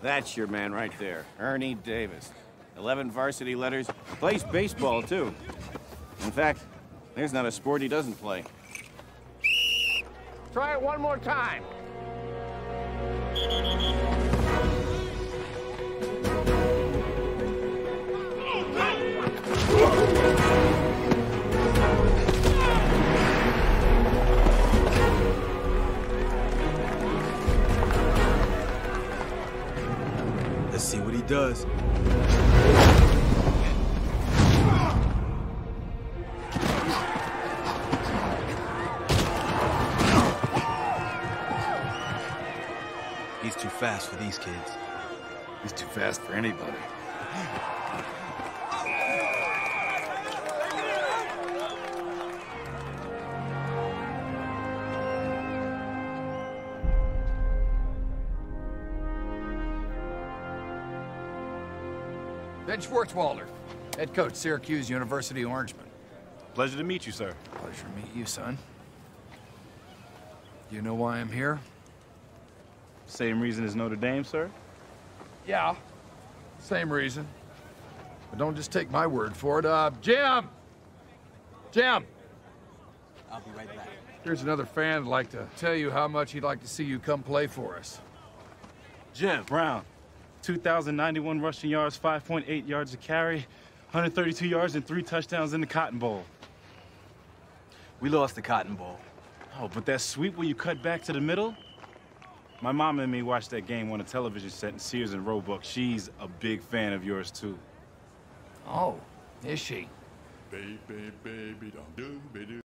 That's your man right there, Ernie Davis. 11 varsity letters, plays baseball, too. In fact, there's not a sport he doesn't play. Try it one more time. Let's see what he does. He's too fast for these kids. He's too fast for anybody. Ben Schwartzwalder, head coach, Syracuse University Orangemen. Pleasure to meet you, sir. Pleasure to meet you, son. You know why I'm here? Same reason as Notre Dame, sir? Yeah, same reason. But don't just take my word for it. Uh, Jim! Jim! I'll be right back. Here's another fan who'd like to tell you how much he'd like to see you come play for us. Jim. Brown. 2,091 rushing yards, 5.8 yards a carry, 132 yards, and three touchdowns in the Cotton Bowl. We lost the Cotton Bowl. Oh, but that sweep where you cut back to the middle? My mom and me watched that game on a television set in Sears and Roebuck. She's a big fan of yours, too. Oh, is she? Baby, baby, don't do, be do.